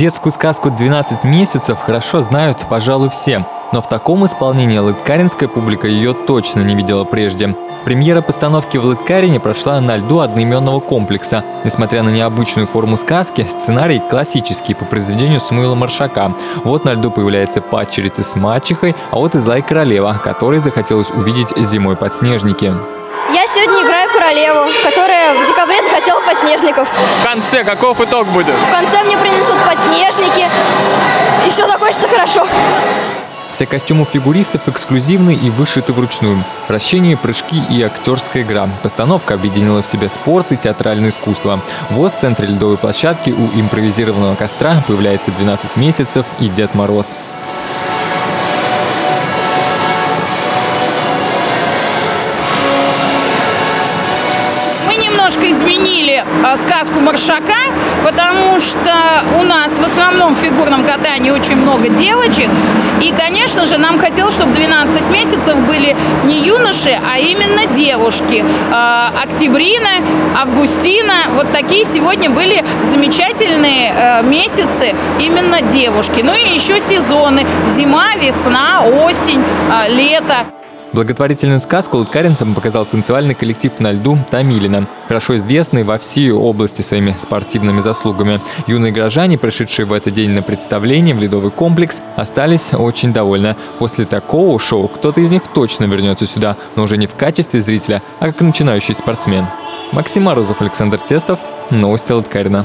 Детскую сказку «12 месяцев» хорошо знают, пожалуй, все. Но в таком исполнении лыткаринская публика ее точно не видела прежде. Премьера постановки в Лыткарине прошла на льду одноименного комплекса. Несмотря на необычную форму сказки, сценарий классический по произведению Самуила Маршака. Вот на льду появляется падчерица с мачехой, а вот и злая королева, которой захотелось увидеть зимой подснежники. Я сегодня играю королеву, которая в декабре захотела подснежников. В конце каков итог будет? В конце мне принесут подснежники, и все закончится хорошо. Все костюмы фигуристов эксклюзивны и вышиты вручную. Вращение, прыжки и актерская игра. Постановка объединила в себе спорт и театральное искусство. Вот в центре ледовой площадки у импровизированного костра появляется 12 месяцев и Дед Мороз. Немножко изменили э, сказку Маршака, потому что у нас в основном в фигурном катании очень много девочек. И, конечно же, нам хотелось, чтобы 12 месяцев были не юноши, а именно девушки. Э, Октябрина, Августина, вот такие сегодня были замечательные э, месяцы именно девушки. Ну и еще сезоны. Зима, весна, осень, лето. Благотворительную сказку лыткаринцам показал танцевальный коллектив на льду «Тамилина», хорошо известный во всей области своими спортивными заслугами. Юные горожане, пришедшие в этот день на представление в ледовый комплекс, остались очень довольны. После такого шоу кто-то из них точно вернется сюда, но уже не в качестве зрителя, а как начинающий спортсмен. Максим Морозов, Александр Тестов. Новости Лыткарина.